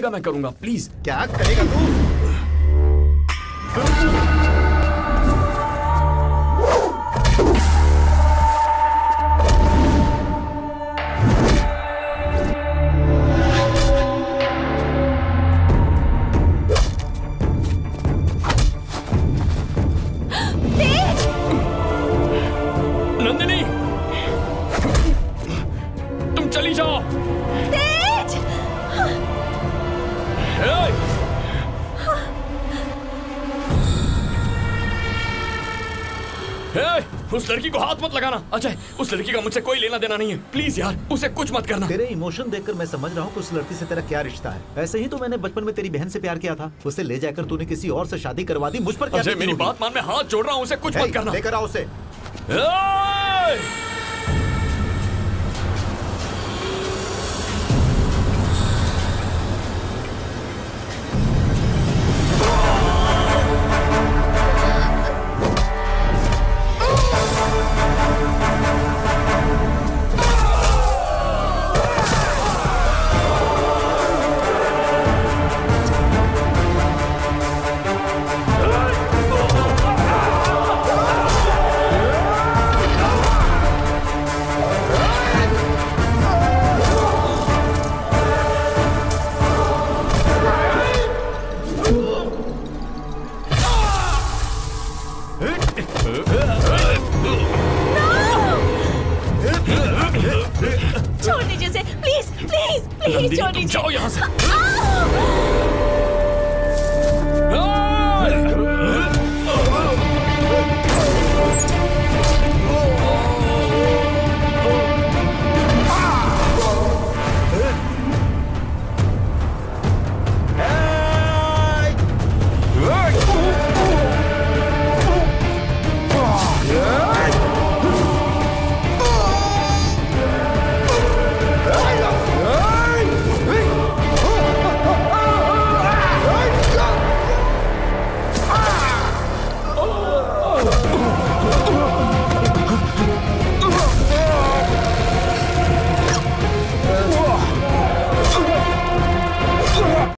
कहेगा मैं करूँगा प्लीज़ क्या करेगा तू? ए, उस लड़की को हाथ मत लगाना। अजय उस लड़की का मुझसे कोई लेना देना नहीं है। प्लीज़ यार उसे कुछ मत करना। तेरे इमोशन देखकर मैं समझ रहा हूँ कि उस लड़की से तेरा क्या रिश्ता है। ऐसे ही तो मैंने बचपन में तेरी बहन से प्यार किया था। उसे ले जाकर तूने किसी और से शादी करवा दी। मुझ पर क्या अजय मेरी बात मान मैं हाथ जोड़ रहा हूँ उसे कुछ मत करना। लेकर आओ उसे। 你别叫你叫